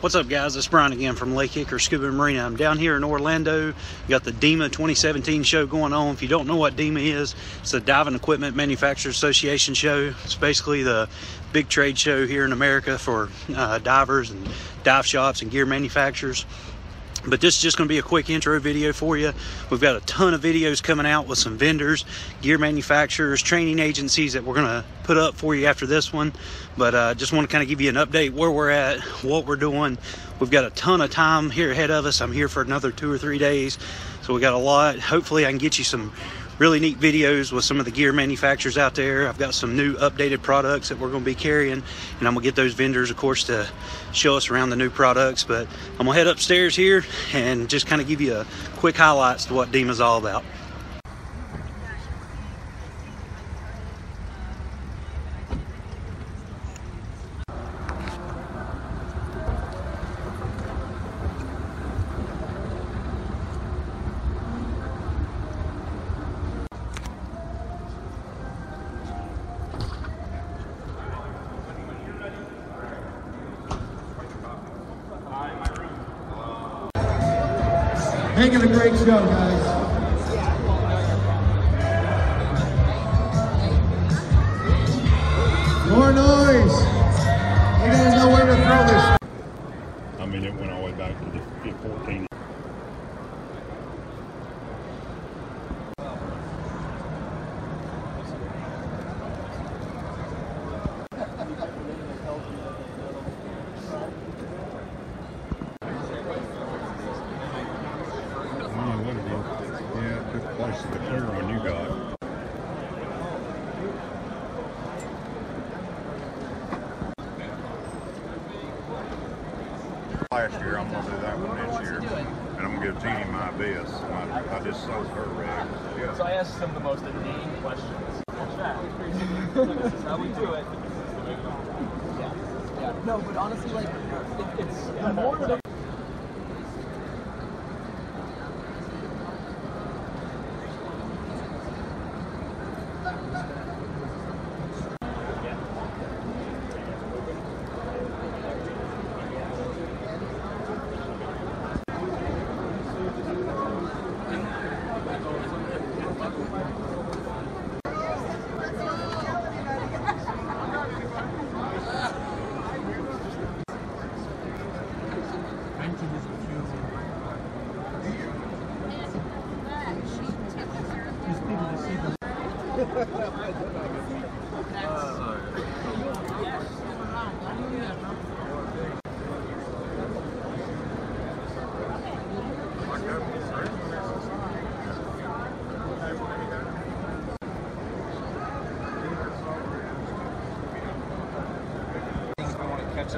What's up guys, it's Brian again from Lake Hickory Scuba Marina. I'm down here in Orlando. Got the DEMA 2017 show going on. If you don't know what DEMA is, it's the Diving Equipment Manufacturers Association show. It's basically the big trade show here in America for uh, divers and dive shops and gear manufacturers but this is just going to be a quick intro video for you. We've got a ton of videos coming out with some vendors gear manufacturers training agencies that we're going to put up for you after this one. But uh, just want to kind of give you an update where we're at what we're doing. We've got a ton of time here ahead of us. I'm here for another two or three days so we got a lot hopefully i can get you some really neat videos with some of the gear manufacturers out there. I've got some new updated products that we're going to be carrying, and I'm going to get those vendors, of course, to show us around the new products. But I'm going to head upstairs here and just kind of give you a quick highlights to what DEMA's all about. Making a great show, guys. One you got. Last year, I'm gonna do that one this year, and I'm gonna give Teeny my best. I, I just sold her rig. So I asked them the most inane questions. this is how we do it. Yeah. Yeah. No, but honestly, like, it, it's more of things I want to catch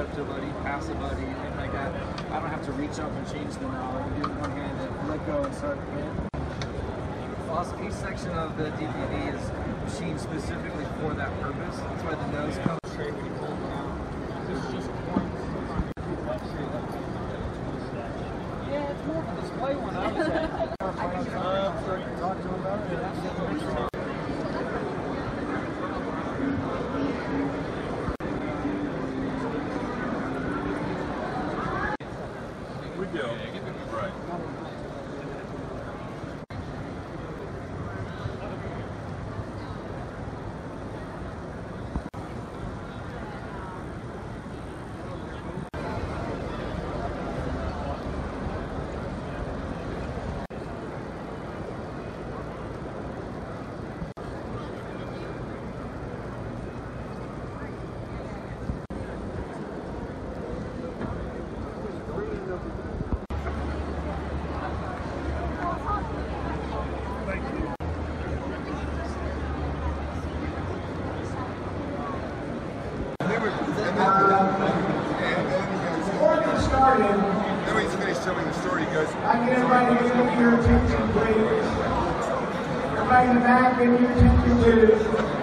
up to a buddy, pass a buddy, and like that. I don't have to reach up and change the now. I do it one hand and let go and start again. Also, each section of the DVD is machined specifically for that purpose. That's why the nose comes straight when you pull it down. This is just points. Yeah, it's more of a display one. I would say. Talk to him about it. We go. Right. Telling the story, he goes, I get everybody to give your attention, please. Everybody in the back, give your attention, please.